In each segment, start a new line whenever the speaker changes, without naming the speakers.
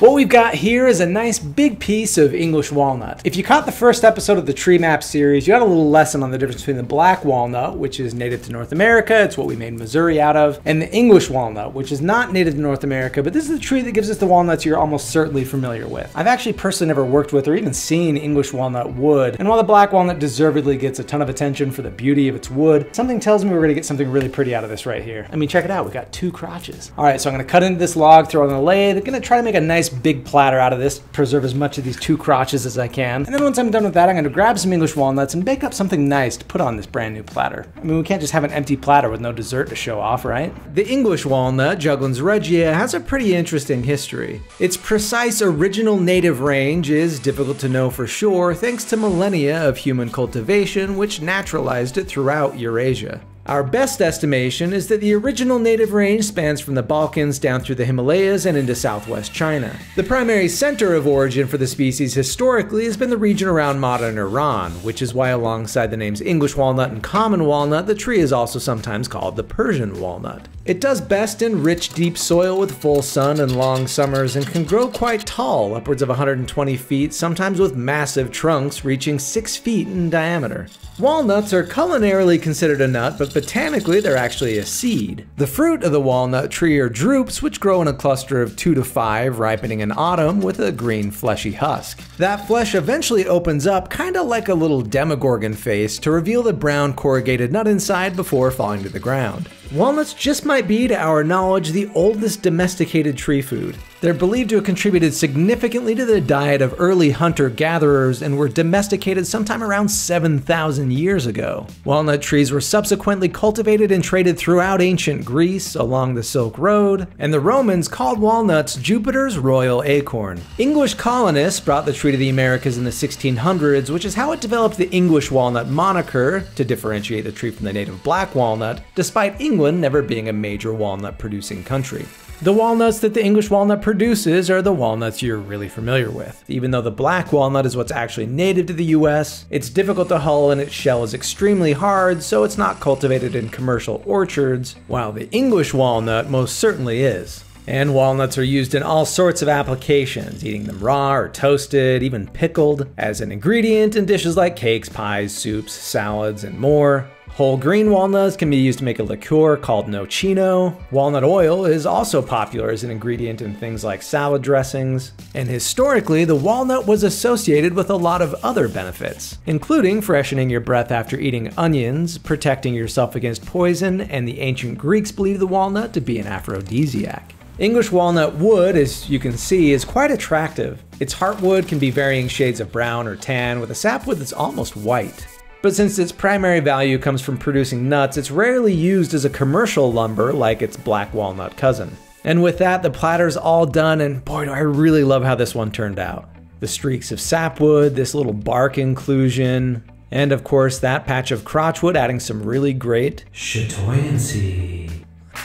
What we've got here is a nice big piece of English walnut. If you caught the first episode of the Tree Map series, you got a little lesson on the difference between the black walnut, which is native to North America, it's what we made Missouri out of, and the English walnut, which is not native to North America, but this is the tree that gives us the walnuts you're almost certainly familiar with. I've actually personally never worked with or even seen English walnut wood, and while the black walnut deservedly gets a ton of attention for the beauty of its wood, something tells me we're gonna get something really pretty out of this right here. I mean, check it out, we got two crotches. All right, so I'm gonna cut into this log, throw it on the lathe, gonna try to make a nice big platter out of this, preserve as much of these two crotches as I can. And then once I'm done with that, I'm gonna grab some English walnuts and bake up something nice to put on this brand new platter. I mean, we can't just have an empty platter with no dessert to show off, right? The English walnut, Juglans regia, has a pretty interesting history. Its precise original native range is difficult to know for sure thanks to millennia of human cultivation which naturalized it throughout Eurasia. Our best estimation is that the original native range spans from the Balkans down through the Himalayas and into southwest China. The primary center of origin for the species historically has been the region around modern Iran, which is why alongside the names English walnut and common walnut, the tree is also sometimes called the Persian walnut. It does best in rich, deep soil with full sun and long summers and can grow quite tall, upwards of 120 feet, sometimes with massive trunks reaching 6 feet in diameter. Walnuts are culinarily considered a nut, but botanically they're actually a seed. The fruit of the walnut tree are drupes, which grow in a cluster of 2 to 5, ripening in autumn with a green fleshy husk. That flesh eventually opens up, kinda like a little demogorgon face, to reveal the brown corrugated nut inside before falling to the ground. Walnuts just might be, to our knowledge, the oldest domesticated tree food. They're believed to have contributed significantly to the diet of early hunter gatherers and were domesticated sometime around 7,000 years ago. Walnut trees were subsequently cultivated and traded throughout ancient Greece along the Silk Road, and the Romans called walnuts Jupiter's royal acorn. English colonists brought the tree to the Americas in the 1600s, which is how it developed the English walnut moniker to differentiate the tree from the native black walnut, despite England never being a major walnut producing country. The walnuts that the English walnut produces are the walnuts you're really familiar with. Even though the black walnut is what's actually native to the US, it's difficult to hull and its shell is extremely hard, so it's not cultivated in commercial orchards, while the English walnut most certainly is. And walnuts are used in all sorts of applications, eating them raw or toasted, even pickled, as an ingredient in dishes like cakes, pies, soups, salads, and more. Whole green walnuts can be used to make a liqueur called nocino. Walnut oil is also popular as an ingredient in things like salad dressings. And historically, the walnut was associated with a lot of other benefits, including freshening your breath after eating onions, protecting yourself against poison, and the ancient Greeks believed the walnut to be an aphrodisiac. English walnut wood, as you can see, is quite attractive. Its heartwood can be varying shades of brown or tan, with a sapwood that's almost white. But since its primary value comes from producing nuts, it's rarely used as a commercial lumber like its black walnut cousin. And with that, the platter's all done, and boy, do I really love how this one turned out. The streaks of sapwood, this little bark inclusion, and of course that patch of crotchwood adding some really great chatoyancy.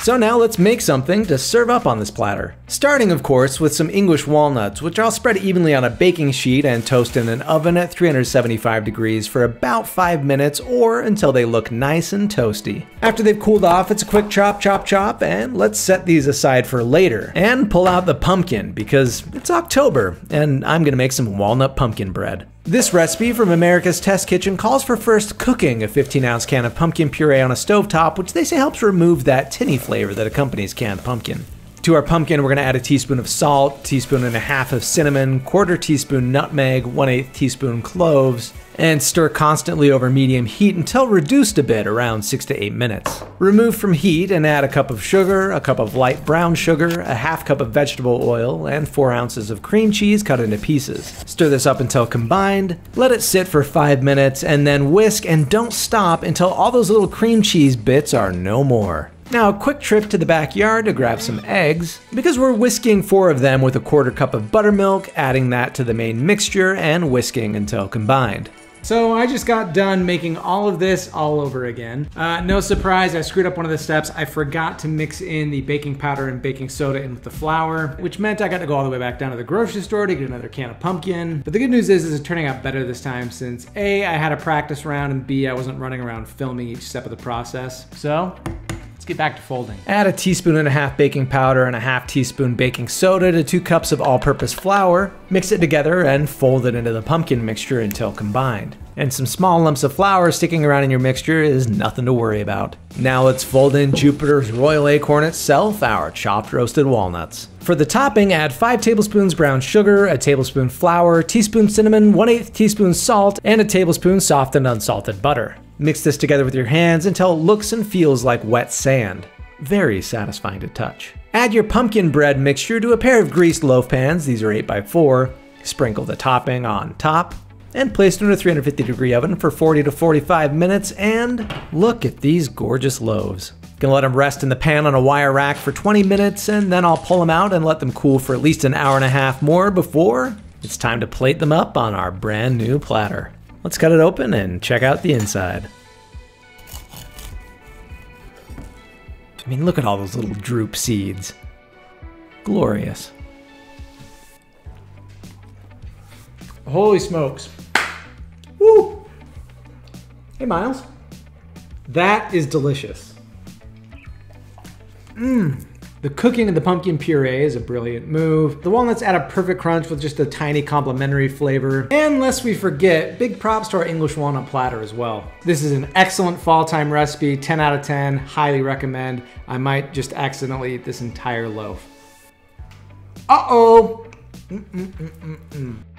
So now let's make something to serve up on this platter. Starting of course with some English walnuts, which I'll spread evenly on a baking sheet and toast in an oven at 375 degrees for about 5 minutes or until they look nice and toasty. After they've cooled off, it's a quick chop chop chop and let's set these aside for later. And pull out the pumpkin because it's October and I'm gonna make some walnut pumpkin bread. This recipe from America's Test Kitchen calls for first cooking a 15 ounce can of pumpkin puree on a stovetop, which they say helps remove that tinny flavor that accompanies canned pumpkin. To our pumpkin, we're going to add a teaspoon of salt, teaspoon and a half of cinnamon, quarter teaspoon nutmeg, one eighth teaspoon cloves, and stir constantly over medium heat until reduced a bit around 6 to 8 minutes. Remove from heat and add a cup of sugar, a cup of light brown sugar, a half cup of vegetable oil, and 4 ounces of cream cheese cut into pieces. Stir this up until combined, let it sit for 5 minutes, and then whisk and don't stop until all those little cream cheese bits are no more. Now, a quick trip to the backyard to grab some eggs, because we're whisking four of them with a quarter cup of buttermilk, adding that to the main mixture and whisking until combined. So I just got done making all of this all over again. Uh, no surprise, I screwed up one of the steps. I forgot to mix in the baking powder and baking soda in with the flour, which meant I got to go all the way back down to the grocery store to get another can of pumpkin. But the good news is, is it's turning out better this time since A, I had a practice round, and B, I wasn't running around filming each step of the process. So Let's get back to folding. Add a teaspoon and a half baking powder and a half teaspoon baking soda to two cups of all purpose flour. Mix it together and fold it into the pumpkin mixture until combined. And some small lumps of flour sticking around in your mixture is nothing to worry about. Now let's fold in Jupiter's Royal Acorn itself, our chopped roasted walnuts. For the topping, add 5 tablespoons brown sugar, a tablespoon flour, teaspoon cinnamon, 1 8 teaspoon salt, and a tablespoon softened unsalted butter. Mix this together with your hands until it looks and feels like wet sand. Very satisfying to touch. Add your pumpkin bread mixture to a pair of greased loaf pans, these are 8x4. Sprinkle the topping on top, and place in a 350 degree oven for 40 to 45 minutes, and look at these gorgeous loaves. Gonna let them rest in the pan on a wire rack for 20 minutes, and then I'll pull them out and let them cool for at least an hour and a half more before it's time to plate them up on our brand new platter. Let's cut it open and check out the inside. I mean, look at all those little drupe seeds. Glorious. Holy smokes. Woo! Hey, Miles. That is delicious. Mmm. The cooking of the pumpkin puree is a brilliant move. The walnuts add a perfect crunch with just a tiny complementary flavor. And lest we forget, big props to our English walnut platter as well. This is an excellent fall time recipe, 10 out of 10, highly recommend. I might just accidentally eat this entire loaf. Uh-oh. Mm -mm -mm